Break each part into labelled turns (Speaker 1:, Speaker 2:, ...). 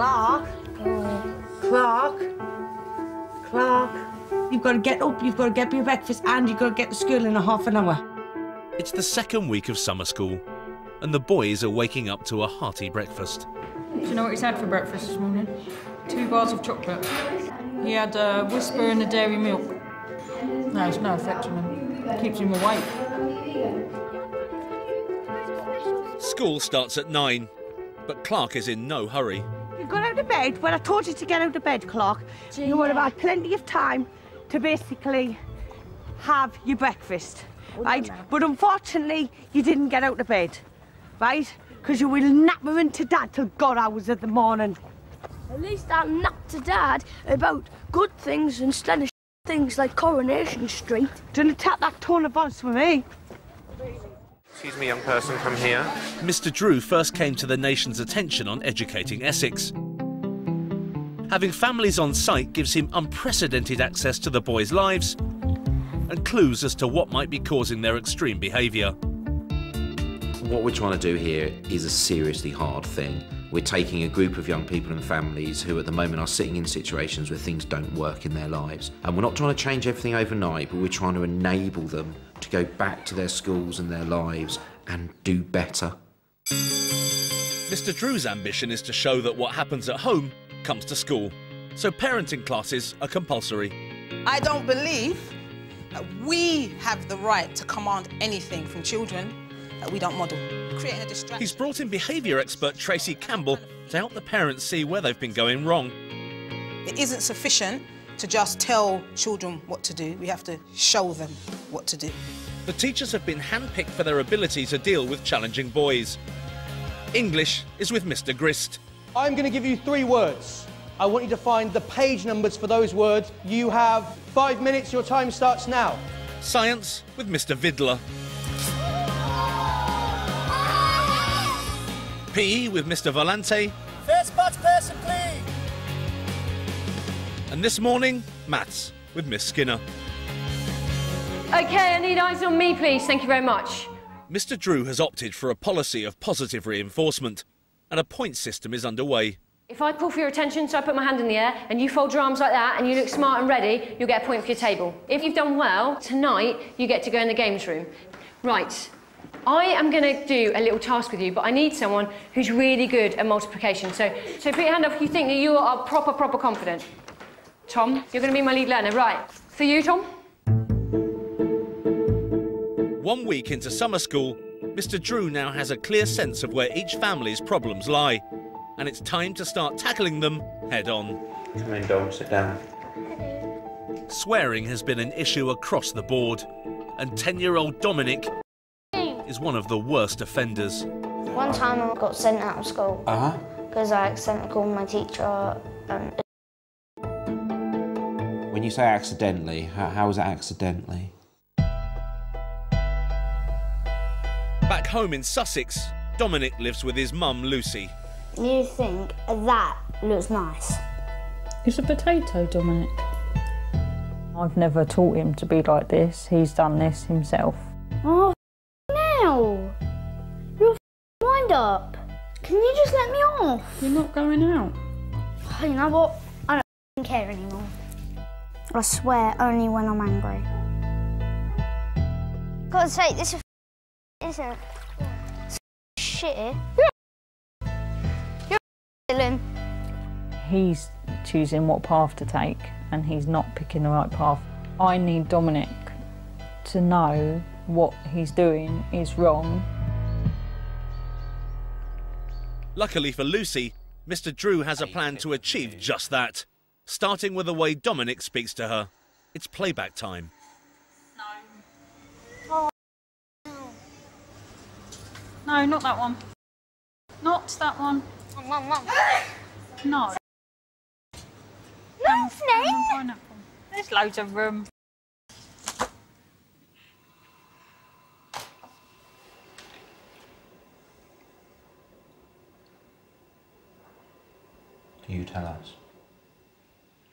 Speaker 1: Clark. Clark. Clark. You've got to get up, you've got to get your breakfast, and you've got to get to school in a half an hour.
Speaker 2: It's the second week of summer school, and the boys are waking up to a hearty breakfast.
Speaker 3: Do you know what he's had for breakfast this morning? Two bars of chocolate. He had a Wispa and a dairy milk. No, it's no effect on him. Keeps him awake.
Speaker 2: School starts at nine, but Clark is in no hurry.
Speaker 1: You got out of bed when I told you to get out of bed, Clark. You would have had plenty of time to basically have your breakfast, right? But unfortunately, you didn't get out of bed, right? Because you will napping to dad till God hours of the morning.
Speaker 4: At least I'll nap to Dad about good things instead of things like Coronation Street.
Speaker 1: Don't attack that tone of voice with me.
Speaker 5: Excuse me, young person, come here.
Speaker 2: Mr. Drew first came to the nation's attention on educating Essex. Having families on site gives him unprecedented access to the boys' lives and clues as to what might be causing their extreme behaviour.
Speaker 6: What we're trying to do here is a seriously hard thing. We're taking a group of young people and families who at the moment are sitting in situations where things don't work in their lives. And we're not trying to change everything overnight, but we're trying to enable them to go back to their schools and their lives and do better.
Speaker 2: Mr. Drew's ambition is to show that what happens at home comes to school. So parenting classes are compulsory.
Speaker 7: I don't believe that we have the right to command anything from children that we don't model. Creating a distraction.
Speaker 2: He's brought in behaviour expert Tracy Campbell to help the parents see where they've been going wrong.
Speaker 7: It isn't sufficient to just tell children what to do. We have to show them what to do.
Speaker 2: The teachers have been handpicked for their ability to deal with challenging boys. English is with Mr. Grist.
Speaker 8: I'm going to give you three words. I want you to find the page numbers for those words. You have five minutes. Your time starts now.
Speaker 2: Science with Mr. Vidler. PE with Mr. Volante.
Speaker 9: First spots person, please.
Speaker 2: And this morning, maths with Miss Skinner.
Speaker 10: Okay, I need eyes on me, please. Thank you very much.
Speaker 2: Mr. Drew has opted for a policy of positive reinforcement, and a point system is underway.
Speaker 10: If I call for your attention, so I put my hand in the air, and you fold your arms like that, and you look smart and ready, you'll get a point for your table. If you've done well, tonight you get to go in the games room. Right. I am going to do a little task with you, but I need someone who's really good at multiplication. So, so put your hand up if you think that you are proper, proper confident. Tom, you're going to be my lead learner. Right. For you, Tom?
Speaker 2: One week into summer school, Mr. Drew now has a clear sense of where each family's problems lie, and it's time to start tackling them head on.
Speaker 5: Come in, dog, sit down.
Speaker 2: Swearing has been an issue across the board, and 10 year old Dominic is one of the worst offenders.
Speaker 11: One time I got sent out of school
Speaker 6: Uh huh.
Speaker 11: because I accidentally called my teacher. Um,
Speaker 6: When you say accidentally, how, was it accidentally?
Speaker 2: Back home in Sussex, Dominic lives with his mum, Lucy.
Speaker 11: you think that looks nice?
Speaker 3: It's a potato, Dominic. I've never taught him to be like this. He's done this himself.
Speaker 11: Oh, up. Can you just let me off?
Speaker 3: You're not going out.
Speaker 11: Oh, you know what? I don't care anymore. I swear only when I'm angry. God's sake, this is isn't it? Shit. You're Dylan.
Speaker 3: He's choosing what path to take, and he's not picking the right path. I need Dominic to know what he's doing is wrong.
Speaker 2: Luckily for Lucy, Mr. Drew has a plan to achieve just that, starting with the way Dominic speaks to her. It's playback time.
Speaker 3: No, Oh. No, not that one. Not that one. No.
Speaker 11: No, Snake.
Speaker 3: Pineapple. There's loads of room.
Speaker 6: You tell us?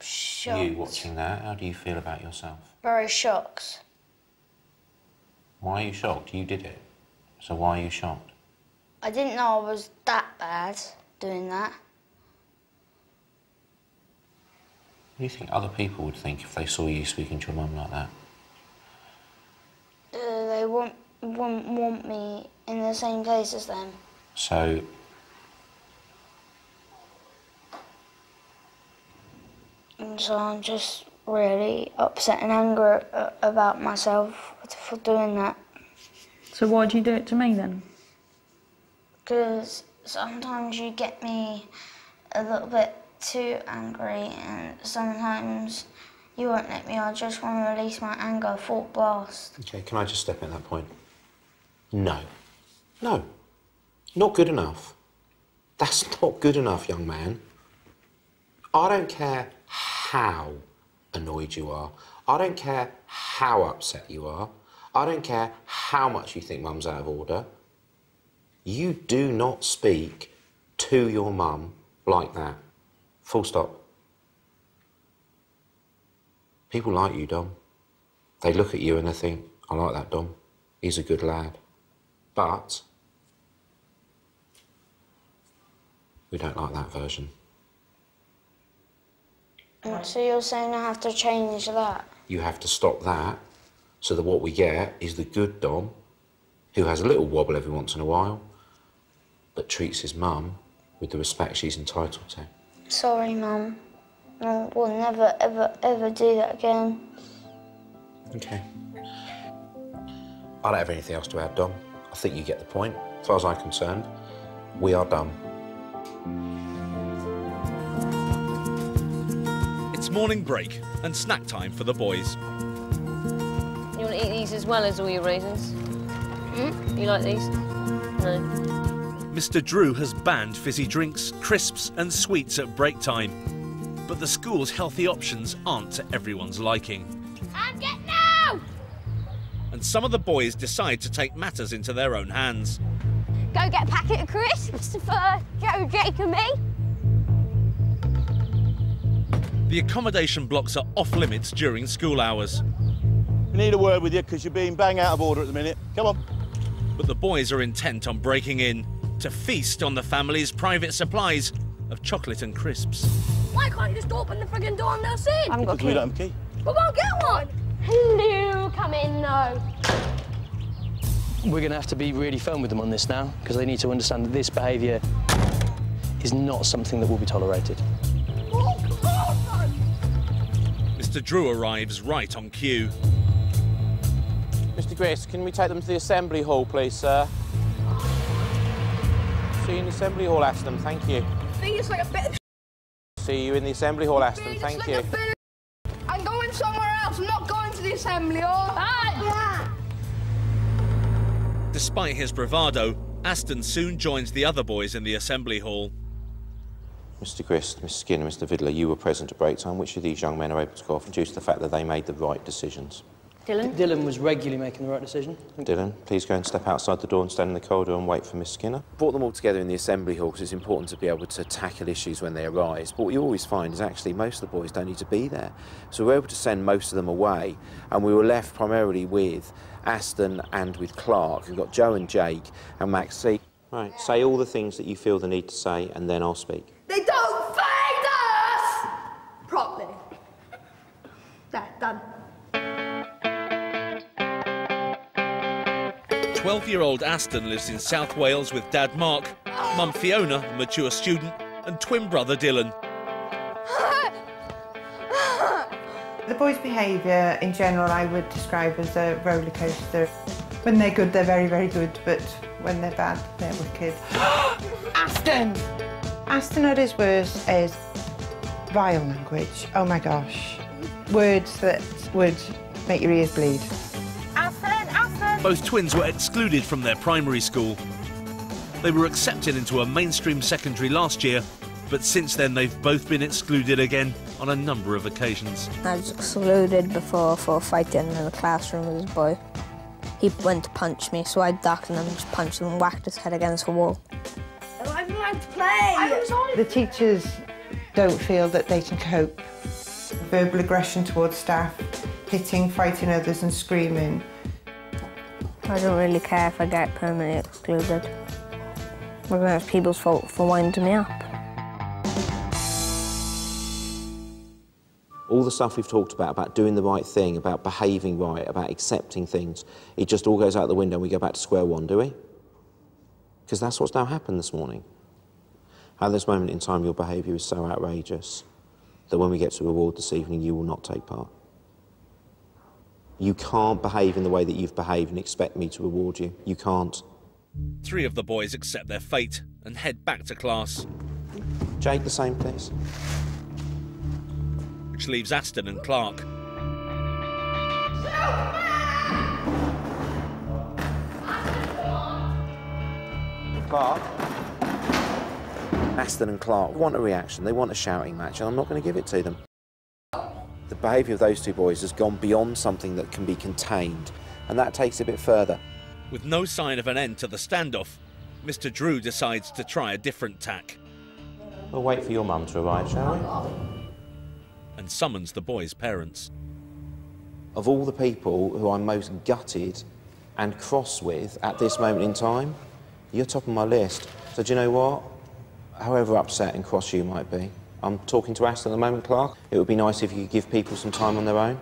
Speaker 11: Shocked.
Speaker 6: You watching that, how do you feel about yourself?
Speaker 11: Very shocked.
Speaker 6: Why are you shocked? You did it. So why are you shocked?
Speaker 11: I didn't know I was that bad doing that.
Speaker 6: What do you think other people would think if they saw you speaking to your mum like that?
Speaker 11: Uh, they won't, won't want me in the same place as them.
Speaker 6: So,
Speaker 11: And so I'm just really upset and angry uh, about myself for doing that.
Speaker 3: So why'd you do it to me then?
Speaker 11: Because sometimes you get me a little bit too angry, and sometimes you won't let me. I just want to release my anger full blast.
Speaker 6: okay, can I just step in at that point? No. No. Not good enough. That's not good enough, young man. I don't care how annoyed you are. I don't care how upset you are. I don't care how much you think mum's out of order. You do not speak to your mum like that. Full stop. People like you, Dom. They look at you and they think, I like that Dom. He's a good lad. But we don't like that version.
Speaker 11: So you're saying I have to change that?
Speaker 6: You have to stop that so that what we get is the good Dom who has a little wobble every once in a while but treats his mum with the respect she's entitled to.
Speaker 11: Sorry, Mum. We'll never, ever, ever do that again.
Speaker 6: Okay. I don't have anything else to add, Dom. I think you get the point. As far as I'm concerned, we are done.
Speaker 2: Morning break and snack time for the boys.
Speaker 10: You want to eat these as well as all your raisins? Hmm? You like these? No.
Speaker 2: Mr. Drew has banned fizzy drinks, crisps, and sweets at break time. But the school's healthy options aren't to everyone's liking.
Speaker 11: I'm getting out!
Speaker 2: And some of the boys decide to take matters into their own hands.
Speaker 11: Go get a packet of crisps for Joe, Jake and me.
Speaker 2: The accommodation blocks are off limits during school hours.
Speaker 12: We need a word with you because you're being bang out of order at the minute. Come on.
Speaker 2: But the boys are intent on breaking in to feast on the family's private supplies of chocolate and crisps.
Speaker 4: Why can't you just open the friggin' door and they'll see? I haven't
Speaker 12: Because we don't have a key.
Speaker 4: We'll go get one.
Speaker 11: Hello, come in now.
Speaker 13: We're going to have to be really firm with them on this now because they need to understand that this behaviour is not something that will be tolerated.
Speaker 2: Mr. Drew arrives right on cue.
Speaker 5: Mr. Grace, can we take them to the assembly hall, please, sir? See you in the assembly hall, Aston. Thank you.
Speaker 4: I think it's like a bit of
Speaker 5: See you in the assembly hall, Aston. Thank you.
Speaker 4: I'm going somewhere else. I'm not going to the assembly hall.
Speaker 2: Despite his bravado, Aston soon joins the other boys in the assembly hall.
Speaker 6: Mr. Grist, Mr. Skinner, Mr. Vidler, you were present at break time. Which of these young men are able to go off due to the fact that they made the right decisions?
Speaker 10: Dylan?
Speaker 13: Dylan was regularly making the right decision.
Speaker 6: Dylan, please go and step outside the door and stand in the corridor and wait for Miss Skinner. Brought them all together in the assembly hall because it's important to be able to tackle issues when they arise. But what you always find is actually most of the boys don't need to be there. So we were able to send most of them away and we were left primarily with Aston and with Clark. We've got Joe and Jake and Max C. Right, say all the things that you feel the need to say and then I'll speak.
Speaker 4: They don't find us properly. There, done.
Speaker 2: 12 year old Aston lives in South Wales with dad Mark, mum Fiona, a mature student, and twin brother Dylan.
Speaker 14: The boys' behaviour in general I would describe as a roller coaster. When they're good, they're very, very good, but when they're bad, they're wicked. Aston! Aston at his worst is vile language. Oh my gosh. Words that would make your ears bleed.
Speaker 11: Aston, Aston.
Speaker 2: Both twins were excluded from their primary school. They were accepted into a mainstream secondary last year, but since then they've both been excluded again on a number of occasions.
Speaker 15: I was excluded before for fighting in the classroom with this boy. He went to punch me, so I ducked and then just punched him and whacked his head against the wall.
Speaker 4: I'm to play. I was on
Speaker 14: The teachers don't feel that they can cope. Verbal aggression towards staff, hitting, fighting others and screaming.
Speaker 15: I don't really care if I get permanently excluded. We're gonna have people's fault for winding me up.
Speaker 6: All the stuff we've talked about, about doing the right thing, about behaving right, about accepting things, it just all goes out the window and we go back to square one, do we? Because that's what's now happened this morning. At this moment in time, your behaviour is so outrageous that when we get to reward this evening, you will not take part. You can't behave in the way that you've behaved and expect me to reward you. You can't.
Speaker 2: Three of the boys accept their fate and head back to class.
Speaker 6: Jake, the same, please.
Speaker 2: Which leaves Aston and Clark.
Speaker 6: Clark? Aston and Clark want a reaction. They want a shouting match, and I'm not going to give it to them. The behaviour of those two boys has gone beyond something that can be contained, and that takes it a bit further.
Speaker 2: With no sign of an end to the standoff, Mr. Drew decides to try a different tack
Speaker 6: We'll wait for your mum to arrive, shall we?
Speaker 2: and summons the boys' parents.
Speaker 6: Of all the people who I'm most gutted and cross with at this moment in time, you're top of my list. So do you know what? However upset and cross you might be, I'm talking to Aston at the moment, Clark. It would be nice if you could give people some time on their own.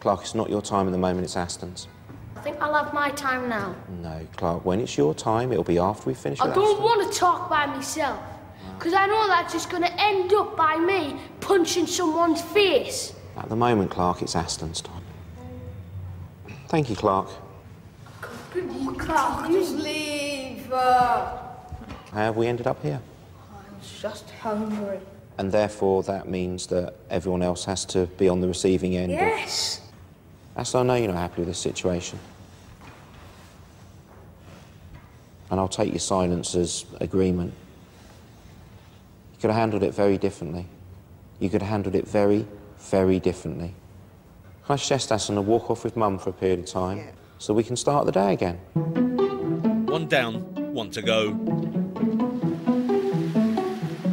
Speaker 6: Clark, it's not your time at the moment, it's Aston's.
Speaker 4: I think I'll have my time now.
Speaker 6: No, Clark, when it's your time, it'll be after we finish
Speaker 4: I
Speaker 6: with
Speaker 4: don't
Speaker 6: Aston.
Speaker 4: want to talk by myself. Because I know that's just going to end up by me punching someone's face.
Speaker 6: At the moment, Clark, it's Aston's time. Thank you, Clark.
Speaker 4: Clark, just leave. Uh,
Speaker 6: How have we ended up here?
Speaker 4: I was just hungry.
Speaker 6: And therefore, that means that everyone else has to be on the receiving end of...
Speaker 4: Yes.
Speaker 6: Aston, I know you're not happy with this situation. And I'll take your silence as agreement. You could have handled it very differently. You could have handled it very, very differently. Can I suggest, Aston, to walk off with Mum for a period of time so we can start the day again?
Speaker 2: One down, one to go.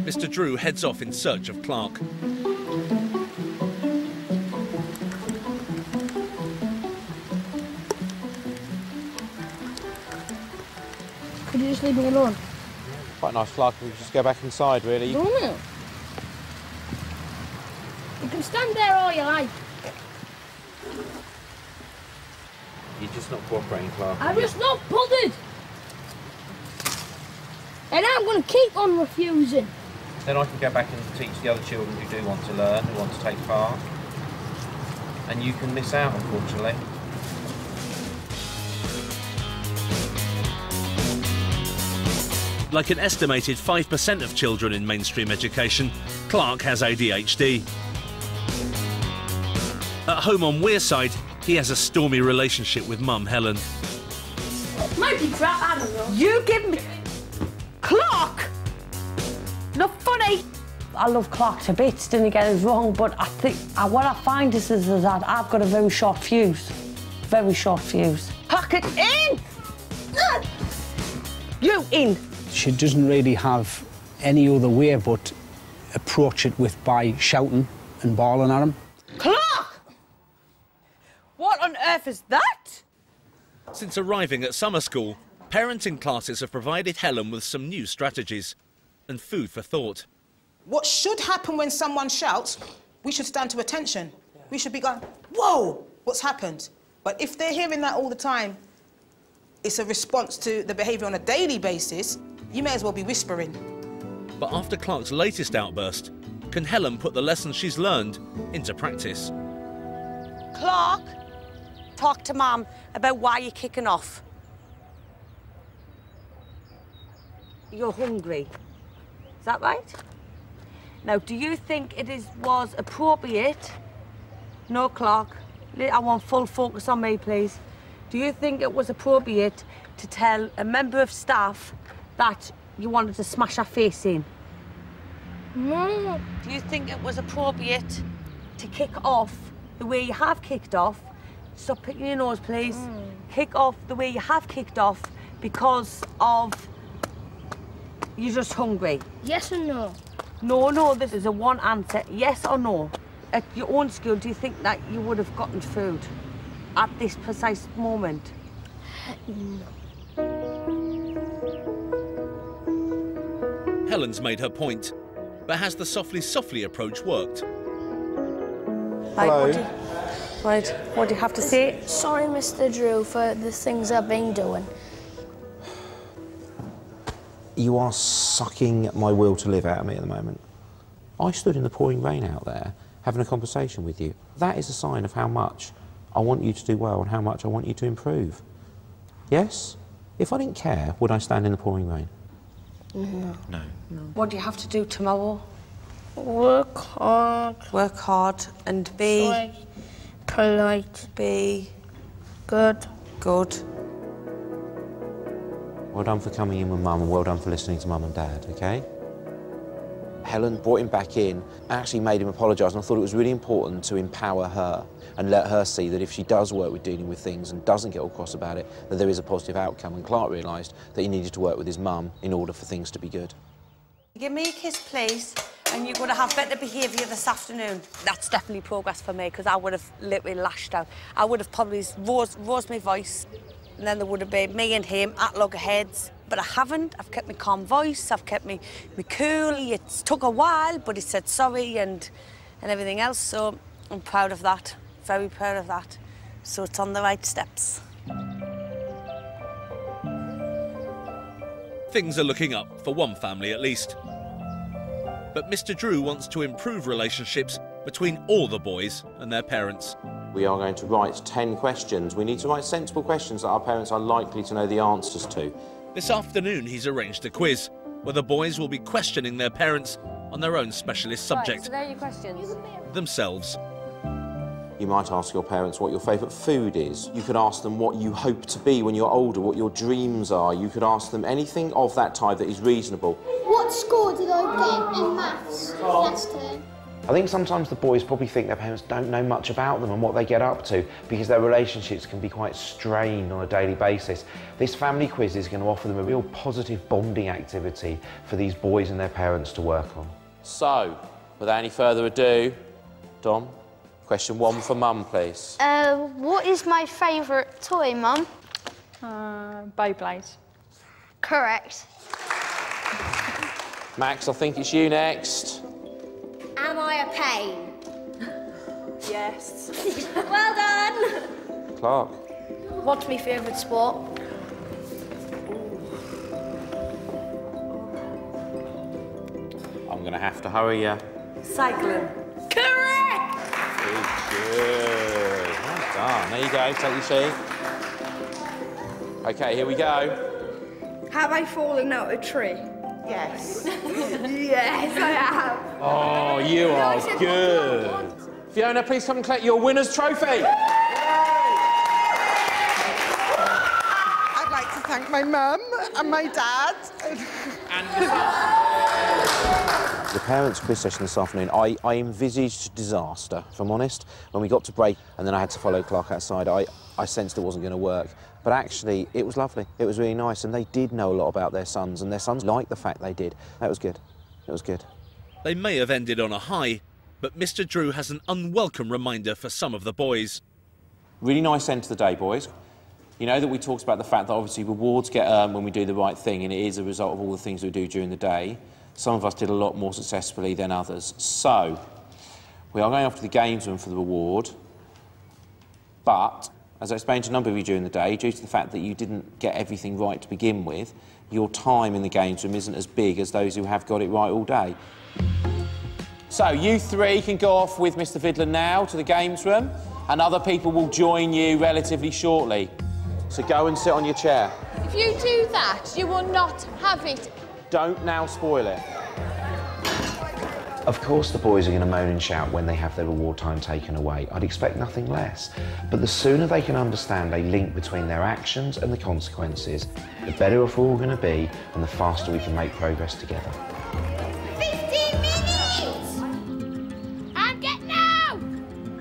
Speaker 2: Mr. Drew heads off in search of Clark.
Speaker 4: Could you just leave me alone?
Speaker 5: Quite nice, Clark. We just go back inside, really.
Speaker 4: No, no. You can stand there all you like.
Speaker 6: You're just not cooperating, Clark.
Speaker 4: I'm just not bothered. And I'm going to keep on refusing.
Speaker 6: Then I can go back and teach the other children who do want to learn, who want to take part. And you can miss out, unfortunately.
Speaker 2: Like an estimated 5% of children in mainstream education, Clark has ADHD. At home on Wearside, he has a stormy relationship with mum Helen.
Speaker 4: Might be crap, I don't know.
Speaker 1: You give me. Clark! Not funny!
Speaker 16: I love Clark to bits, didn't get us wrong, but I think uh, what I find is, is that I've got a very short fuse. Very short fuse.
Speaker 1: Pack it in! You in!
Speaker 17: She doesn't really have any other way but approach it with by shouting and bawling at him.
Speaker 1: Clark! What on earth is that?
Speaker 2: Since arriving at summer school, parenting classes have provided Helen with some new strategies and food for thought.
Speaker 7: What should happen when someone shouts, we should stand to attention. We should be going, whoa, what's happened? But if they're hearing that all the time, it's a response to the behaviour on a daily basis, you may as well be whispering.
Speaker 2: But after Clark's latest outburst, can Helen put the lessons she's learned into practice?
Speaker 1: Clark, talk to Mum about why you're kicking off. You're hungry. Is that right? Now, do you think it is was appropriate? No, Clark. Li- I want full focus on me, please. Do you think it was appropriate to tell a member of staff that you wanted to smash her face in?
Speaker 4: No.
Speaker 1: Do you think it was appropriate to kick off the way you have kicked off? Stop picking your nose, please. Mm. Kick off the way you have kicked off because of you're just hungry.
Speaker 4: Yes or no?
Speaker 1: No, no, this is a one answer. Yes or no? At your own school, do you think that you would have gotten food at this precise moment?
Speaker 2: Helen's made her point, but has the softly softly approach worked?
Speaker 1: Right, what do you, right, what do you have to say?
Speaker 18: Sorry, Mr. Drew, for the things I've been doing.
Speaker 6: You are sucking my will to live out of me at the moment. I stood in the pouring rain out there having a conversation with you. That is a sign of how much I want you to do well and how much I want you to improve. Yes? If I didn't care, would I stand in the pouring rain?
Speaker 1: No.
Speaker 6: No.
Speaker 1: What do you have to do tomorrow?
Speaker 18: Work hard.
Speaker 1: Work hard and be
Speaker 18: Like, polite.
Speaker 1: be
Speaker 18: Good.
Speaker 1: good.
Speaker 6: Well done for coming in with mum and well done for listening to mum and dad, okay? Helen brought him back in, actually made him apologise, and I thought it was really important to empower her and let her see that if she does work with dealing with things and doesn't get all cross about it, that there is a positive outcome. And Clark realised that he needed to work with his mum in order for things to be good.
Speaker 1: Give me a kiss, please, and you're going to have better behaviour this afternoon. That's definitely progress for me because I would have literally lashed out. I would have probably rose, rose my voice, and then there would have been me and him at loggerheads. But I haven't. I've kept my calm voice. I've kept me, me cool. It took a while, but he said sorry and and everything else. So I'm proud of that. Very proud of that. So it's on the right steps.
Speaker 2: Things are looking up for one family at least. But Mr. Drew wants to improve relationships between all the boys and their parents.
Speaker 6: We are going to write 10 questions. We need to write sensible questions that our parents are likely to know the answers to.
Speaker 2: This afternoon, he's arranged a quiz where the boys will be questioning their parents on their own specialist subject,
Speaker 19: Right, so there are your questions.
Speaker 2: themselves.
Speaker 6: You might ask your parents what your favourite food is. You could ask them what you hope to be when you're older, what your dreams are. You could ask them anything of that type that is reasonable.
Speaker 11: What score did I get in maths last term?
Speaker 6: I think sometimes the boys probably think their parents don't know much about them and what they get up to because their relationships can be quite strained on a daily basis. This family quiz is going to offer them a real positive bonding activity for these boys and their parents to work on. So, without any further ado, Dom, question one for Mum, please.
Speaker 11: Uh, what is my favourite toy, Mum?
Speaker 3: Uh, Beyblades.
Speaker 11: Correct.
Speaker 6: Max, I think it's you next.
Speaker 11: Am I a pain?
Speaker 18: Yes.
Speaker 11: well done.
Speaker 6: Clark.
Speaker 18: What's my favourite sport?
Speaker 6: I'm going to have to hurry you.
Speaker 1: Cycling.
Speaker 18: Correct!
Speaker 6: Good. Well done. There you go. Take your seat. Okay, here we go.
Speaker 18: Have I fallen out a tree?
Speaker 20: Yes.
Speaker 18: yes, I have.
Speaker 6: Oh, you
Speaker 18: I
Speaker 6: are
Speaker 18: said
Speaker 6: good. Fiona, please come and collect your winner's trophy.
Speaker 20: I'd like to thank my mum and my dad.
Speaker 6: The parents' quiz session this afternoon, I, I envisaged disaster, if I'm honest. When we got to break and then I had to follow Clark outside, I, I sensed it wasn't going to work. But actually, it was lovely. It was really nice. And they did know a lot about their sons, and their sons liked the fact they did. That was good. It was good.
Speaker 2: They may have ended on a high, but Mr. Drew has an unwelcome reminder for some of the boys.
Speaker 6: Really nice end to the day, boys. You know that we talked about the fact that obviously rewards get earned when we do the right thing, and it is a result of all the things we do during the day. Some of us did a lot more successfully than others. So, we are going off to the games room for the reward, but as I explained to a number of you during the day, due to the fact that you didn't get everything right to begin with, your time in the games room isn't as big as those who have got it right all day. So, you three can go off with Mr. Vidler now to the games room, and other people will join you relatively shortly. So, go and sit on your chair.
Speaker 4: If you do that, you will not have it.
Speaker 6: Don't now spoil it. Of course, the boys are going to moan and shout when they have their reward time taken away. I'd expect nothing less. But the sooner they can understand a link between their actions and the consequences, the better off we're all going to be and the faster we can make progress together.
Speaker 11: 15 minutes!
Speaker 4: And get now!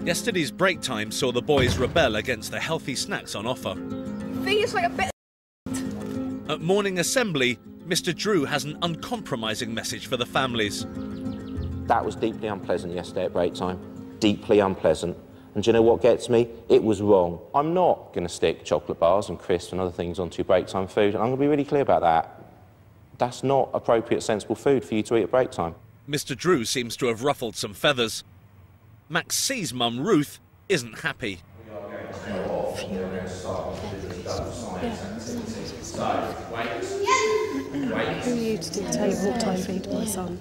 Speaker 2: Yesterday's break time saw the boys rebel against the healthy snacks on offer.
Speaker 18: Feels like a bit.
Speaker 2: At morning assembly, Mr. Drew has an uncompromising message for the families.
Speaker 6: That was deeply unpleasant yesterday at break time. Deeply unpleasant. And do you know what gets me? It was wrong. I'm not going to stick chocolate bars and crisps and other things onto your break time food. And I'm going to be really clear about that. That's not appropriate, sensible food for you to eat at break time.
Speaker 2: Mr. Drew seems to have ruffled some feathers. Max sees mum Ruth isn't happy.
Speaker 21: Who are you to dictate what I feed my son?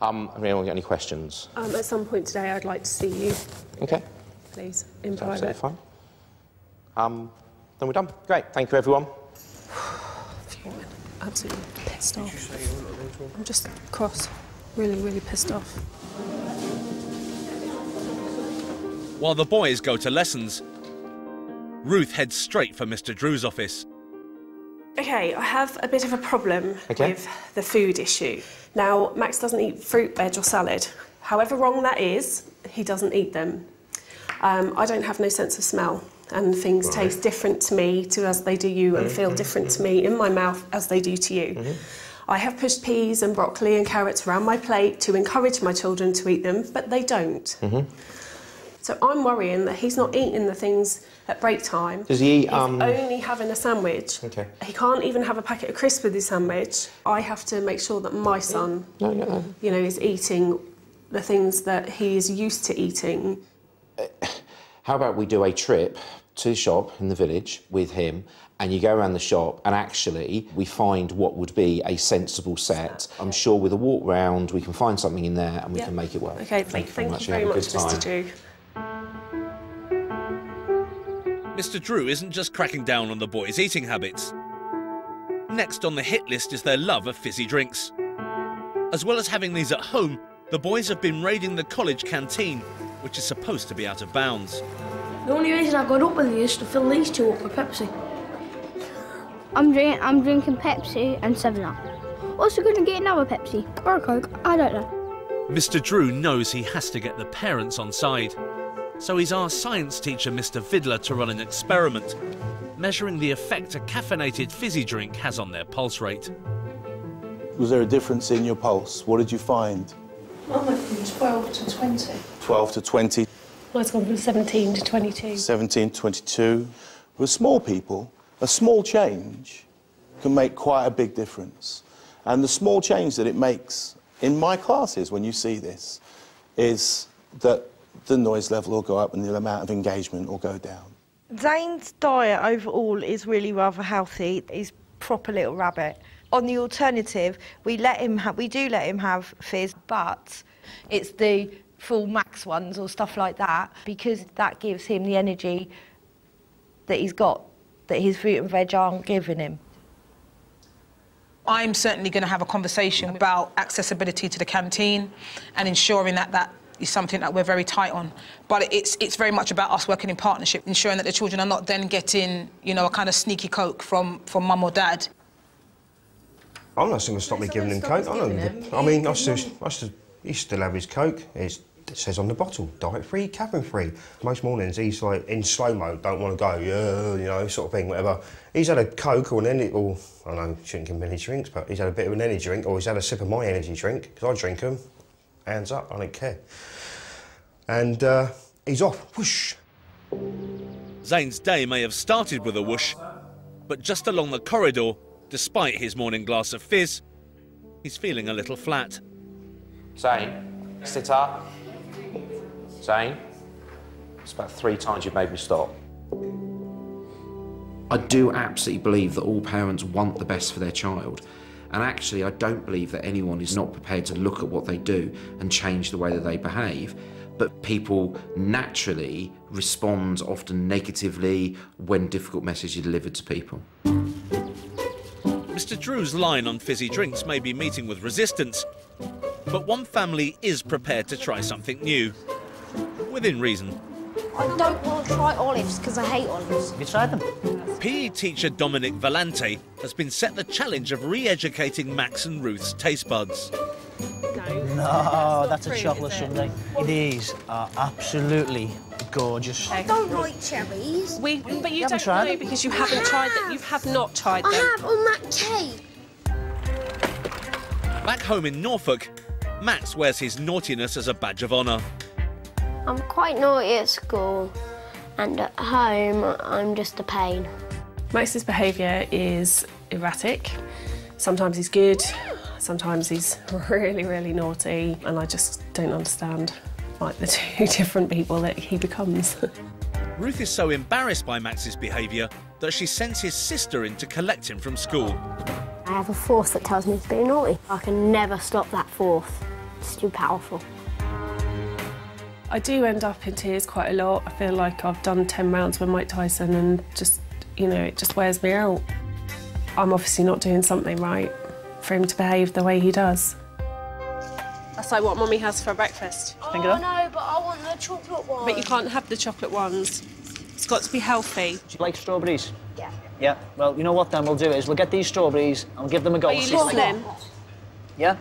Speaker 5: Um, have anyone got any questions?
Speaker 21: Um, at some point today, I'd like to see you,
Speaker 5: Okay,
Speaker 21: please, in
Speaker 5: that's absolutely
Speaker 21: private.
Speaker 5: fine. Um, then we're done. Great, thank you everyone.
Speaker 21: Fuming. Absolutely pissed off. I'm just cross. Really, really pissed off.
Speaker 2: While the boys go to lessons, Ruth heads straight for Mr. Drew's office.
Speaker 21: Okay, I have a bit of a problem
Speaker 2: Okay.
Speaker 21: with the food issue. Now, Max doesn't eat fruit, veg, or salad. However wrong that is, he doesn't eat them. Um, I don't have no sense of smell, and things
Speaker 22: Right.
Speaker 21: taste different to me to as they do you, and feel
Speaker 22: Mhm,
Speaker 21: different to me in my mouth as they do to you. I have pushed peas and broccoli and carrots around my plate to encourage my children to eat them, but they don't. So I'm worrying that he's not eating the things at break time.
Speaker 5: Does he eat,
Speaker 21: He's
Speaker 5: um,
Speaker 21: only having a sandwich.
Speaker 5: Okay.
Speaker 21: He can't even have a packet of crisps with his sandwich. I have to make sure that my son,
Speaker 5: No, no, no.
Speaker 21: you know, is eating the things that he is used to eating.
Speaker 6: How about we do a trip to the shop in the village with him and you go around the shop and actually we find what would be a sensible set. I'm sure with a walk round we can find something in there and we
Speaker 21: Yeah.
Speaker 6: can make it work.
Speaker 21: Okay, thank, thank you very much, Mr.
Speaker 6: time.
Speaker 21: Drew.
Speaker 2: Mr. Drew isn't just cracking down on the boys' eating habits. Next on the hit list is their love of fizzy drinks. As well as having these at home, the boys have been raiding the college canteen, which is supposed to be out of bounds.
Speaker 4: The only reason I got up with you is to fill these two up with Pepsi.
Speaker 23: I'm drinking. I'm drinking Pepsi and Seven Up. Also, going to get another Pepsi or a Coke. I don't know.
Speaker 2: Mr. Drew knows he has to get the parents on side. So he's asked science teacher Mr. Vidler to run an experiment, measuring the effect a caffeinated fizzy drink has on their pulse rate.
Speaker 12: Was there a difference in your pulse? What did you find?
Speaker 21: I went from 12 to 20.
Speaker 12: 12 to 20,
Speaker 21: Well, it's gone from 17 to 22.
Speaker 12: 17, to 22. With small people, a small change can make quite a big difference. And the small change that it makes in my classes when you see this is that the noise level will go up and the amount of engagement will go down.
Speaker 20: Zane's diet overall is really rather healthy. He's proper little rabbit. On the alternative, we let him have, we do let him have fizz, but it's the full max ones or stuff like that because that gives him the energy that he's got that his fruit and veg aren't giving him.
Speaker 7: I'm certainly going to have a conversation about accessibility to the canteen and ensuring that that is something that we're very tight on. But it's it's very much about us working in partnership, ensuring that the children are not then getting, you know, a kind of sneaky coke from from mum or dad.
Speaker 24: I'm not going to stop me giving him coke. I, don't, I mean, I still, I still, he still have his coke. It's, it says on the bottle, diet free, caffeine free. Most mornings he's like in slow mo, don't want to go, yeah, you know, sort of thing, whatever. He's had a coke or an energy, or I know, shouldn't give him any drinks, but he's had a bit of an energy drink, or he's had a sip of my energy drink because I drink them. Hands up, I don't care. And uh, he's off. Whoosh.
Speaker 2: Zane's day may have started with a whoosh, but just along the corridor, despite his morning glass of fizz, he's feeling a little flat.
Speaker 6: Zane, sit up. Zane, it's about three times you've made me stop. I do absolutely believe that all parents want the best for their child. And actually, I don't believe that anyone is not prepared to look at what they do and change the way that they behave. But people naturally respond often negatively when difficult messages are delivered to people.
Speaker 2: Mr. Drew's line on fizzy drinks may be meeting with resistance, but one family is prepared to try something new, within reason.
Speaker 15: I don't want to try olives because I hate olives.
Speaker 2: Have you tried them? PE teacher Dominic Valente has been set the challenge of re-educating Max and Ruth's taste buds.
Speaker 25: No, that's a chocolate sundae. These are absolutely gorgeous.
Speaker 23: I don't like cherries.
Speaker 21: We, but you,
Speaker 25: haven't
Speaker 21: don't
Speaker 25: tried
Speaker 21: know
Speaker 25: them?
Speaker 21: because you haven't tried them. You have not tried them.
Speaker 23: I have on that cake.
Speaker 2: Back home in Norfolk, Max wears his naughtiness as a badge of honour.
Speaker 23: I'm quite naughty at school, and at home, I'm just a pain.
Speaker 21: Max's behaviour is erratic. Sometimes he's good, sometimes he's really, really naughty, and I just don't understand. like the two different people that he becomes.
Speaker 2: Ruth is so embarrassed by Max's behaviour that she sends his sister in to collect him from school.
Speaker 26: I have a force that tells me to be naughty. I can never stop that force. It's too powerful.
Speaker 21: I do end up in tears quite a lot. I feel like I've done 10 rounds with Mike Tyson and just, you know, it just wears me out. I'm obviously not doing something right for him to behave the way he does. That's like what Mummy has for breakfast.
Speaker 26: Oh, no, but I want the chocolate one.
Speaker 21: But you can't have the chocolate ones. It's got to be healthy.
Speaker 25: Do you like strawberries?
Speaker 26: Yeah.
Speaker 25: Yeah. Well, you know what then we'll do is we'll get these strawberries and we'll give them a go.
Speaker 21: Are you
Speaker 25: See
Speaker 21: listening?
Speaker 25: Yeah?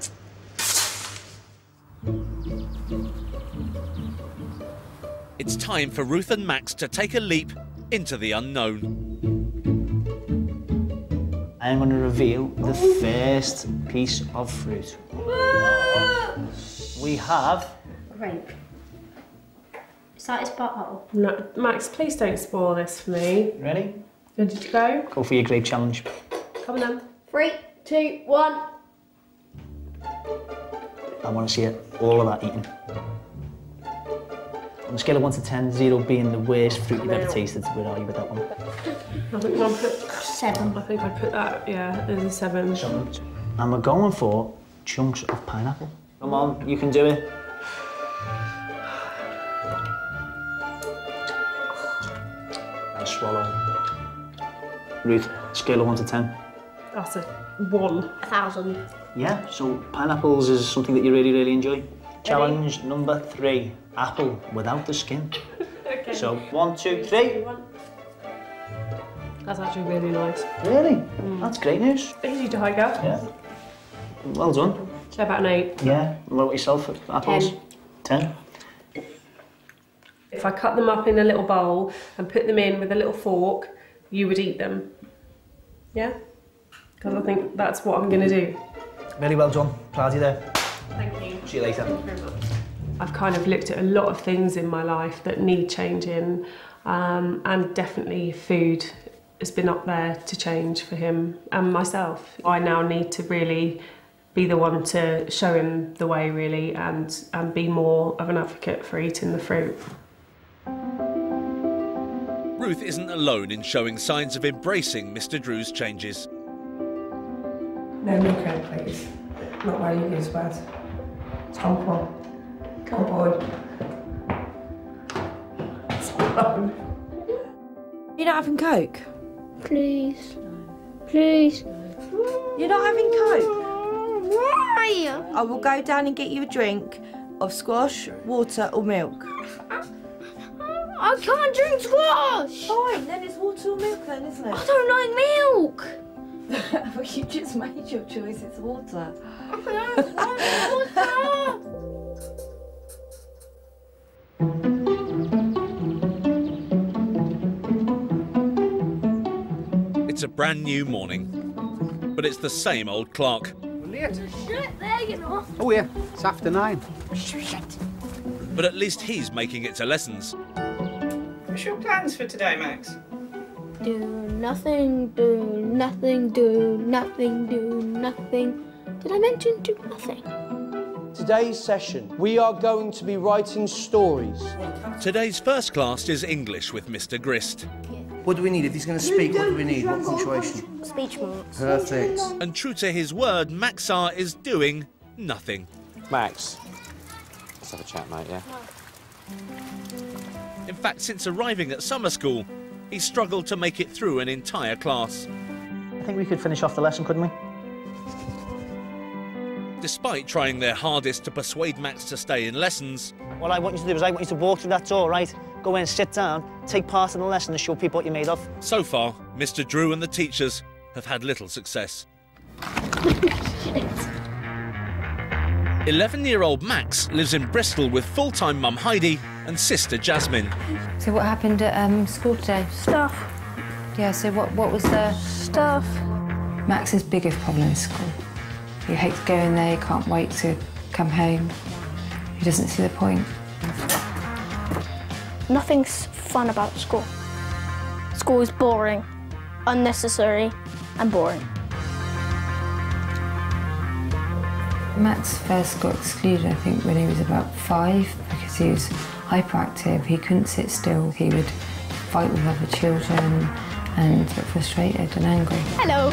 Speaker 2: It's time for Ruth and Max to take a leap into the unknown.
Speaker 25: I'm going to reveal the first piece of fruit. We have
Speaker 26: Grape. Is that his butthole?
Speaker 21: No, Max, please don't spoil this for me.
Speaker 25: Ready?
Speaker 21: Ready to go?
Speaker 25: Go for your grape challenge.
Speaker 21: Come on then.
Speaker 26: Three, two, one.
Speaker 25: I want to see it. All of that eaten. On a scale of 1 to 10, 0 being the worst fruit you've ever tasted, where are you with that one?
Speaker 21: I think I'd put seven. I think I'd put that, yeah, as a seven.
Speaker 25: And we're going for chunks of pineapple. Come on, you can do it. And swallow. Ruth, scale of 1 to 10.
Speaker 21: That's a one.
Speaker 26: A thousand.
Speaker 25: Yeah, so pineapples is something that you really, really enjoy. Challenge number three, apple without the skin.
Speaker 21: Okay.
Speaker 25: So one, two, three.
Speaker 21: That's actually really nice.
Speaker 25: Really? Mm. That's great news.
Speaker 21: Easy to tiger.
Speaker 25: Yeah. Well done.
Speaker 21: So about an eight.
Speaker 25: Yeah. What about yourself for apples?
Speaker 21: Ten.
Speaker 25: Ten.
Speaker 21: If I cut them up in a little bowl and put them in with a little fork, you would eat them. Yeah? Because I think that's what I'm going to do.
Speaker 25: Very well done. Proud of you there.
Speaker 21: Thank you.
Speaker 25: See you later.
Speaker 21: I've kind of looked at a lot of things in my life that need changing, um, and definitely food has been up there to change for him and myself. I now need to really be the one to show him the way, really, and, and be more of an advocate for eating the fruit.
Speaker 2: Ruth isn't alone in showing signs of embracing Mr. Drew's changes.
Speaker 21: No milk, please. Not while you use words. Come on. Come on.
Speaker 20: You're not having Coke?
Speaker 23: Please. Please.
Speaker 20: You're not having Coke?
Speaker 23: Why?
Speaker 20: I will go down and get you a drink of squash, water, or milk.
Speaker 23: I can't drink squash.
Speaker 20: Fine, then it's water or milk then, isn't it?
Speaker 23: I don't like milk.
Speaker 20: Well, you just made your choice, it's water.
Speaker 2: It's a brand new morning, but it's the same old Clark.
Speaker 23: Shit there, you know.
Speaker 27: Oh yeah, it's after nine.
Speaker 2: But at least he's making it to lessons.
Speaker 14: What's your plans for today, Max?
Speaker 23: Do nothing, do nothing, do nothing, do nothing. Did I mention do nothing?
Speaker 28: Today's session, we are going to be writing stories.
Speaker 2: Today's first class is English with Mr. Grist.
Speaker 29: What do we need? If he's going to speak, what do we need? What punctuation?
Speaker 23: Speech marks.
Speaker 29: Perfect.
Speaker 2: And true to his word, Maxar is doing nothing.
Speaker 5: Max, let's have a chat, mate, yeah?
Speaker 2: In fact, since arriving at summer school, he struggled to make it through an entire class.
Speaker 25: I think we could finish off the lesson, couldn't we?
Speaker 2: Despite trying their hardest to persuade Max to stay in lessons,
Speaker 25: What I want you to do is I want you to walk through that door, right? Go in, sit down, take part in the lesson and show people what you're made of.
Speaker 2: so far, Mr. Drew and the teachers have had little success. 11 year old Max lives in Bristol with full time mum Heidi and sister Jasmine.
Speaker 22: So what happened at um, school today?
Speaker 23: Stuff.
Speaker 22: Yeah, so what, what was the...
Speaker 23: Stuff.
Speaker 22: Max's biggest problem is school. He hates going there, he can't wait to come home. He doesn't see the point.
Speaker 23: Nothing's fun about school. School is boring, unnecessary, and boring.
Speaker 22: Max first got excluded, I think, when he was about five because he was hyperactive. He couldn't sit still. He would fight with other children and get frustrated and angry.
Speaker 23: Hello.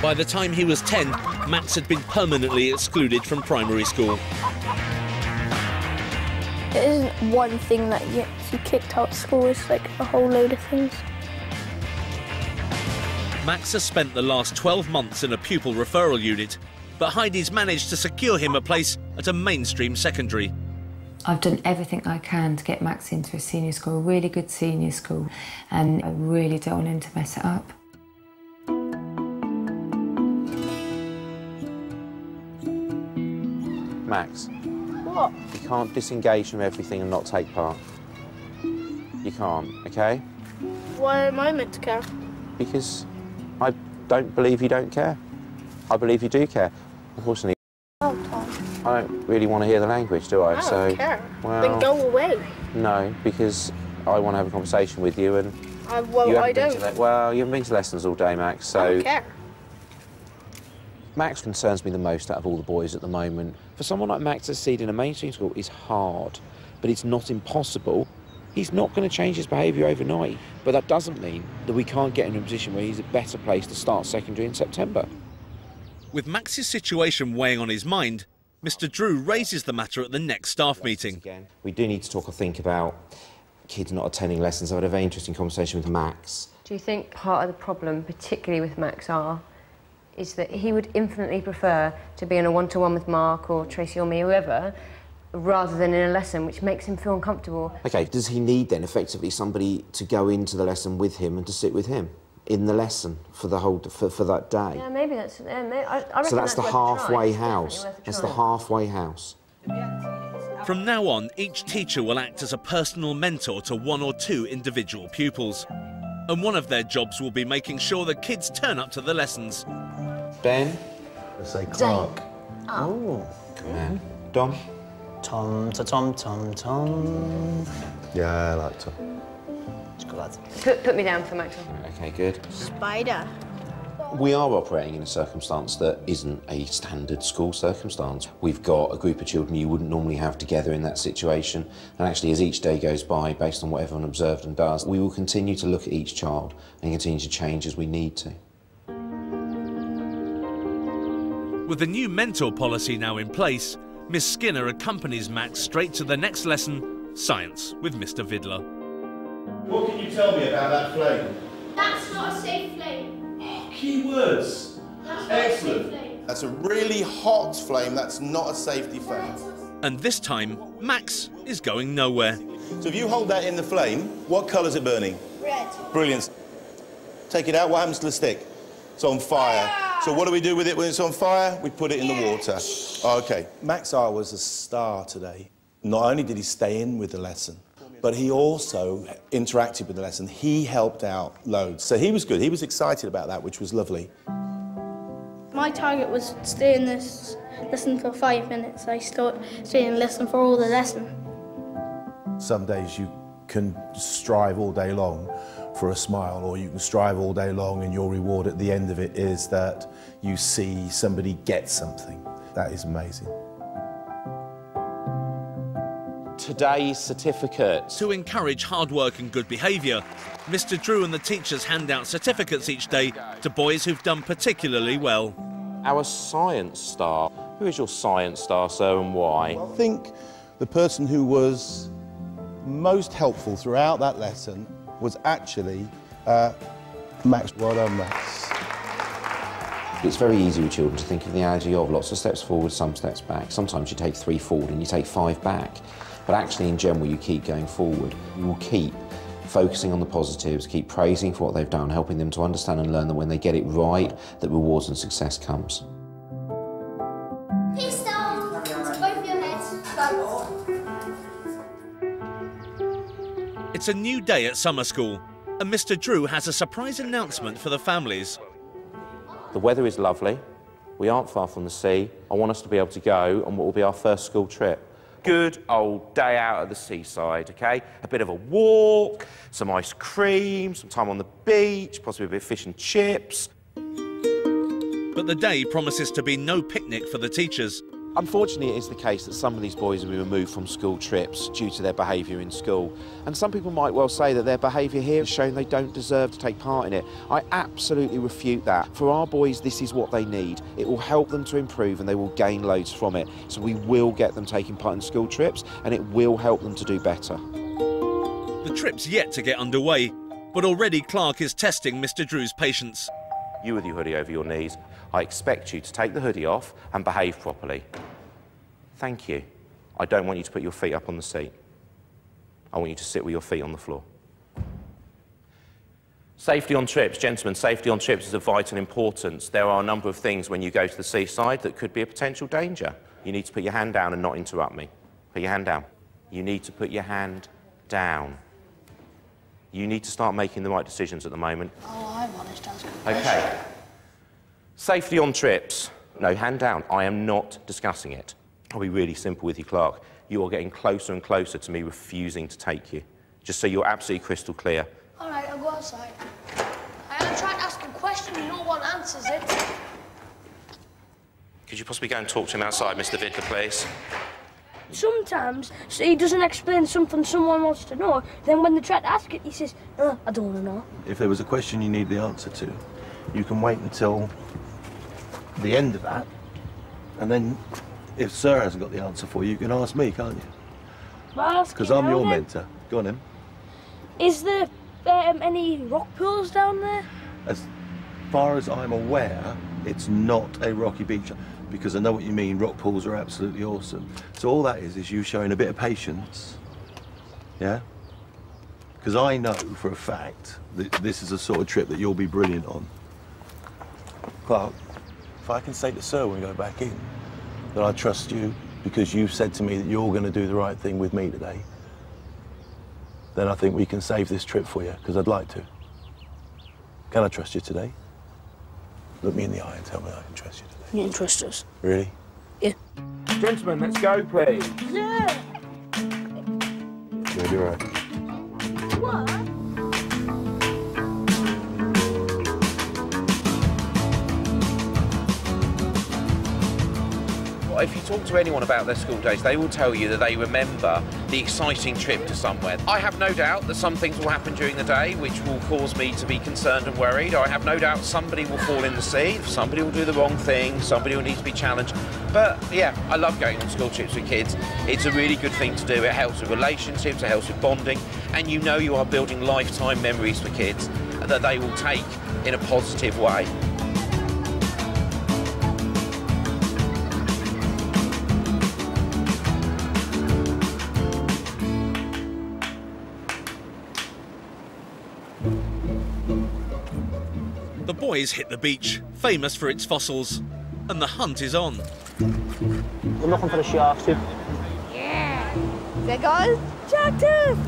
Speaker 2: By the time he was 10, Max had been permanently excluded from primary school.
Speaker 23: It isn't one thing that gets you kicked out of school, it's like a whole load of things.
Speaker 2: Max has spent the last 12 months in a pupil referral unit, but Heidi's managed to secure him a place at a mainstream secondary.
Speaker 22: I've done everything I can to get Max into a senior school, a really good senior school, and I really don't want him to mess it up.
Speaker 6: Max,
Speaker 23: What?
Speaker 6: you can't disengage from everything and not take part. You can't, okay?
Speaker 23: Why am I meant to care?
Speaker 6: Because I don't believe you don't care. I believe you do care. Unfortunately,
Speaker 23: Tom.
Speaker 6: I don't really want to hear the language, do I?
Speaker 23: I don't
Speaker 6: so,
Speaker 23: care.
Speaker 6: well,
Speaker 23: Then go away.
Speaker 6: no, because I want to have a conversation with you, and
Speaker 23: I, well,
Speaker 6: you
Speaker 23: I
Speaker 6: haven't been
Speaker 23: don't.
Speaker 6: to le- well, you haven't been to lessons all day, Max. So
Speaker 23: I don't care.
Speaker 6: Max concerns me the most out of all the boys at the moment. For someone like Max to succeed in a mainstream school is hard, but it's not impossible. He's not going to change his behaviour overnight, but that doesn't mean that we can't get him in a position where he's a better place to start secondary in September.
Speaker 2: With Max's situation weighing on his mind, Mr. Drew raises the matter at the next staff meeting.
Speaker 6: We do need to talk, I think, about kids not attending lessons. I had a very interesting conversation with Max.
Speaker 10: Do you think part of the problem, particularly with Max R, is that he would infinitely prefer to be in a one-to-one with Mark or Tracy or me, whoever, rather than in a lesson, which makes him feel uncomfortable.
Speaker 6: Okay, does he need then effectively somebody to go into the lesson with him and to sit with him in the lesson for the whole for, for that day?
Speaker 10: Yeah, maybe that's. Yeah, may I, I reckon
Speaker 6: so that's, the
Speaker 10: worth a try.
Speaker 6: halfway house.
Speaker 10: definitely worth a
Speaker 6: That's the halfway house.
Speaker 2: From now on, each teacher will act as a personal mentor to one or two individual pupils. And one of their jobs will be making sure the kids turn up to the lessons.
Speaker 6: Ben?
Speaker 30: Let's say
Speaker 10: Clark.
Speaker 25: Oh. oh.
Speaker 6: Come on. Dom?
Speaker 25: Tom, to Tom, Tom, Tom.
Speaker 30: Yeah, I like to.
Speaker 25: Good lad.
Speaker 10: Put, put me down for Max.
Speaker 6: Okay, good.
Speaker 23: Spider.
Speaker 6: We are operating in a circumstance that isn't a standard school circumstance. We've got a group of children you wouldn't normally have together in that situation. And actually, as each day goes by, based on what everyone observed and does, we will continue to look at each child and continue to change as we need to.
Speaker 2: With the new mentor policy now in place, Miss Skinner accompanies Max straight to the next lesson, Science, with Mr. Vidler.
Speaker 30: What can you tell me about that flame?
Speaker 18: That's not a safe flame.
Speaker 30: Oh, Key words.
Speaker 18: That's not a safe
Speaker 30: Excellent.
Speaker 18: flame.
Speaker 30: That's a really hot flame. That's not a safety flame.
Speaker 2: And this time, Max is going nowhere.
Speaker 30: So if you hold that in the flame, what colour is it burning?
Speaker 18: Red.
Speaker 30: Brilliant. Take it out. What happens to the stick? It's on fire. So what do we do with it when it's on fire? We put it in the water. Oh, okay. Max R was a star today. Not only did he stay in with the lesson, but he also interacted with the lesson. He helped out loads. So he was good. He was excited about that, which was lovely.
Speaker 23: My target was stay in this lesson for five minutes. I start staying in lesson for all the lesson.
Speaker 30: Some days you can strive all day long for a smile, or you can strive all day long and your reward at the end of it is that you see somebody get something. That is amazing.
Speaker 6: Today's certificate.
Speaker 2: To encourage hard work and good behaviour, Mr. Drew and the teachers hand out certificates each day to boys who've done particularly well.
Speaker 6: Our science star. Who is your science star, sir, and why?
Speaker 30: I think the person who was most helpful throughout that lesson was actually uh, Max. Well done, Max.
Speaker 6: It's very easy with children to think of the analogy of lots of steps forward, some steps back. Sometimes you take three forward and you take five back. But actually, in general, you keep going forward. You will keep focusing on the positives, keep praising for what they've done, helping them to understand and learn that when they get it right, that rewards and success comes.
Speaker 18: Peace down both your heads.
Speaker 2: It's a new day at summer school, and Mr. Drew has a surprise announcement for the families.
Speaker 6: The weather is lovely. We aren't far from the sea. I want us to be able to go on what will be our first school trip. Good old day out at the seaside, okay? A bit of a walk, some ice cream, some time on the beach, possibly a bit of fish and chips.
Speaker 2: But the day promises to be no picnic for the teachers.
Speaker 6: Unfortunately, it is the case that some of these boys will be removed from school trips due to their behaviour in school. And some people might well say that their behaviour here has shown they don't deserve to take part in it. I absolutely refute that. For our boys, this is what they need. It will help them to improve and they will gain loads from it. So we will get them taking part in school trips and it will help them to do better.
Speaker 2: The trip's yet to get underway, but already Clark is testing Mr Drew's patience.
Speaker 6: You with your hoodie over your knees, I expect you to take the hoodie off and behave properly. Thank you. I don't want you to put your feet up on the seat. I want you to sit with your feet on the floor. Safety on trips, gentlemen, safety on trips is of vital importance. There are a number of things when you go to the seaside that could be a potential danger. You need to put your hand down and not interrupt me. Put your hand down. You need to put your hand down. You need to start making the right decisions at the moment.
Speaker 18: Oh, I'm honest, I was
Speaker 6: Okay. Safety on trips. No, hand down. I am not discussing it. I'll be really simple with you, Clark. You are getting closer and closer to me refusing to take you. Just so you're absolutely crystal clear.
Speaker 18: All right, I'll go outside. I am trying to ask a question and no one answers it.
Speaker 6: Could you possibly go and talk to him outside, Mr. Vidler, please?
Speaker 4: Sometimes so he doesn't explain something someone wants to know. Then when they try to ask it, he says, uh, I don't want to know.
Speaker 12: If there was a question you need the answer to, you can wait until the end of that, and then if Sir hasn't got the answer for you, you can ask me, can't you? Because I'm your
Speaker 4: then.
Speaker 12: mentor. Go on, then.
Speaker 4: Is there um, any rock pools down there?
Speaker 12: As far as I'm aware, it's not a rocky beach because I know what you mean. Rock pools are absolutely awesome. So all that is is you showing a bit of patience. Yeah. Because I know for a fact that this is a sort of trip that you'll be brilliant on. Clark, if I can say to Sir when we go back in that I trust you because you've said to me that you're going to do the right thing with me today, then I think we can save this trip for you because I'd like to. Can I trust you today? Look me in the eye and tell me I can trust you today.
Speaker 4: You can trust us.
Speaker 12: Really?
Speaker 4: Yeah.
Speaker 5: Gentlemen, let's go, please.
Speaker 4: Yeah.
Speaker 12: You'll be right.
Speaker 4: What?
Speaker 6: If you talk to anyone about their school days, they will tell you that they remember the exciting trip to somewhere. I have no doubt that some things will happen during the day which will cause me to be concerned and worried. I have no doubt somebody will fall in the sea, somebody will do the wrong thing, somebody will need to be challenged. But yeah, I love going on school trips with kids. It's a really good thing to do. It helps with relationships, it helps with bonding, and you know you are building lifetime memories for kids that they will take in a positive way.
Speaker 2: The boys hit the beach, famous for its fossils, and the hunt is on.
Speaker 25: I'm looking for the sharks too.
Speaker 18: Yeah. There goes Jack Tooth.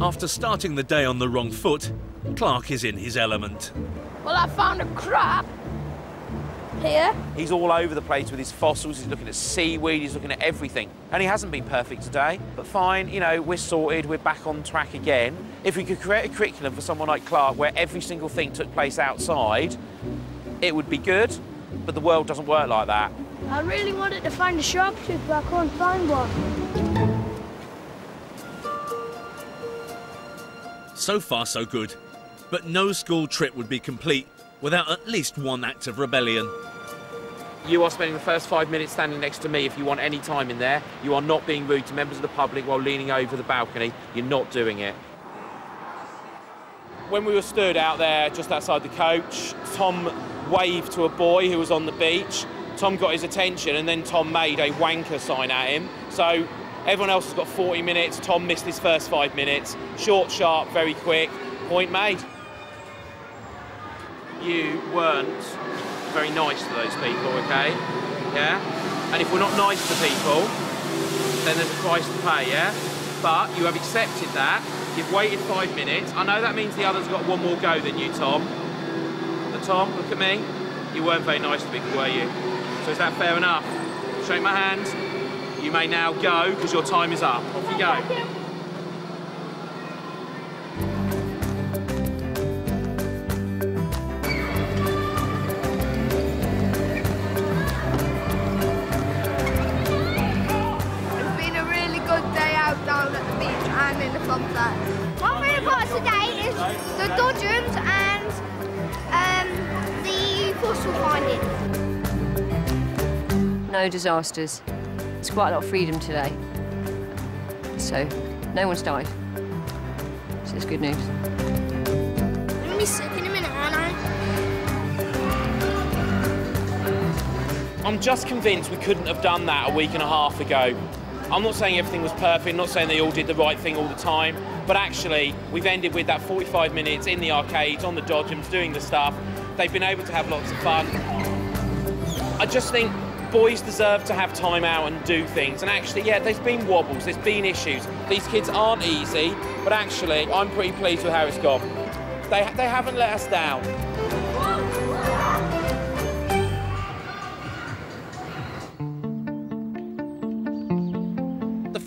Speaker 2: After starting the day on the wrong foot, Clark is in his element.
Speaker 4: Well, I found a crab here.
Speaker 6: He's all over the place with his fossils, he's looking at seaweed, he's looking at everything. And he hasn't been perfect today, but fine, you know, we're sorted, we're back on track again. If we could create a curriculum for someone like Clark where every single thing took place outside, it would be good, but the world doesn't work like that.
Speaker 4: I really wanted to find a shark tooth, but I can't find one.
Speaker 2: So far, so good. But no school trip would be complete without at least one act of rebellion.
Speaker 5: You are spending the first five minutes standing next to me if you want any time in there. You are not being rude to members of the public while leaning over the balcony. You're not doing it. When we were stood out there just outside the coach, Tom waved to a boy who was on the beach. Tom got his attention and then Tom made a wanker sign at him. So everyone else has got 40 minutes. Tom missed his first five minutes. Short, sharp, very quick. Point made. You weren't very nice to those people, okay? Yeah? And if we're not nice to people, then there's a price to pay, yeah? But you have accepted that. You've waited five minutes. I know that means the other's got one more go than you, Tom. But Tom, look at me. You weren't very nice to people, were you? So is that fair enough? Shake my hand. You may now go because your time is up. Off you go. from that.
Speaker 18: My favourite part today is the dodgems and um, the fossil finding.
Speaker 10: No disasters. It's quite a lot of freedom today. So, no one's died. So it's good news.
Speaker 18: I'm sick in a minute, aren't I?
Speaker 5: I'm just convinced we couldn't have done that a week and a half ago. I'm not saying everything was perfect, not saying they all did the right thing all the time, but actually, we've ended with that 45 minutes in the arcades, on the Dodgems, doing the stuff. They've been able to have lots of fun. I just think boys deserve to have time out and do things. And actually, yeah, there's been wobbles, there's been issues. These kids aren't easy, but actually, I'm pretty pleased with how it's gone. They, they haven't let us down.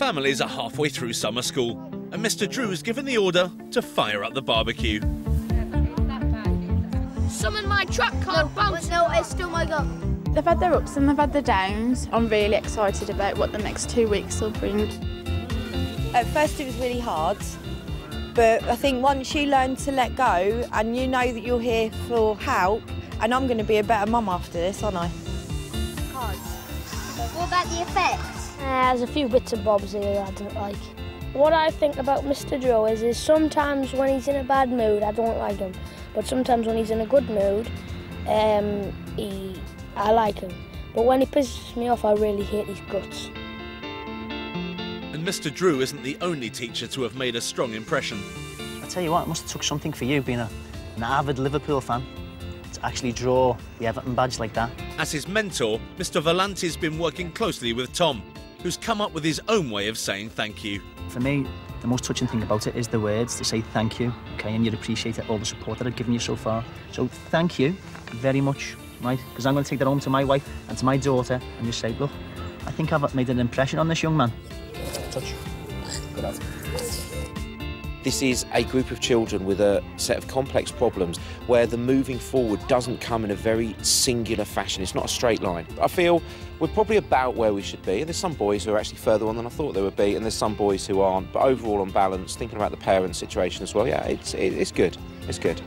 Speaker 2: Families are halfway through summer school, and Mr. Drew has given the order to fire up the barbecue.
Speaker 18: Summon my truck car bounce. No, it's still my gun.
Speaker 31: They've had their ups and they've had their downs. I'm really excited about what the next two weeks will bring.
Speaker 20: At first it was really hard, but I think once you learn to let go and you know that you're here for help, and I'm going to be a better mum after this, aren't I?
Speaker 18: What about the effects?
Speaker 4: Uh, there's a few bits and bobs here that I don't like. What I think about Mr. Drew is, is sometimes when he's in a bad mood, I don't like him. But sometimes when he's in a good mood, um, he, I like him. But when he pisses me off, I really hate his guts.
Speaker 2: And Mr. Drew isn't the only teacher to have made a strong impression.
Speaker 25: I tell you what, it must have took something for you being a, an avid Liverpool fan to actually draw the Everton badge like that.
Speaker 2: As his mentor, Mr. Volanti's been working closely with Tom, who's come up with his own way of saying thank you.
Speaker 25: For me, the most touching thing about it is the words to say thank you, okay, and you'd appreciate it, all the support that I've given you so far. So thank you very much, right? Because I'm going to take that home to my wife and to my daughter and just say, look, I think I've made an impression on this young man. Touch. Good out.
Speaker 6: This is a group of children with a set of complex problems where the moving forward doesn't come in a very singular fashion. It's not a straight line. I feel we're probably about where we should be. There's some boys who are actually further on than I thought they would be, and there's some boys who aren't. But overall, on balance, thinking about the parent situation as well, yeah, it's, it's good. It's good.